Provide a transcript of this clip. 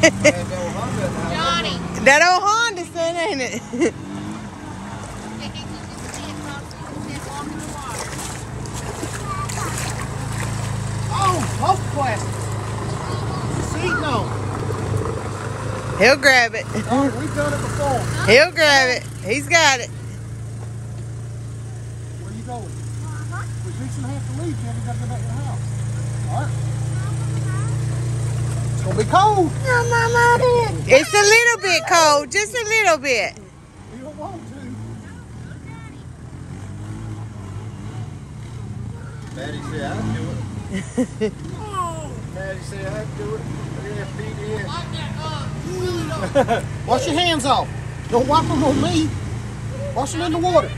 That old Honda son, ain't it? Oh, hope plastic. See, no. He'll grab it. Oh, we've done it before. He'll grab it. He's got it. Where you going? We're fixing to have to leave. Kevin got to go back to the house. All right. It's gonna be cold. It's a little bit cold, just a little bit. You don't want to. Daddy said I'd do it. Daddy said I'd do it. Yeah, feet in. Wash your hands off. Don't wipe them on me. Wash them in the water.